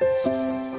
Bye.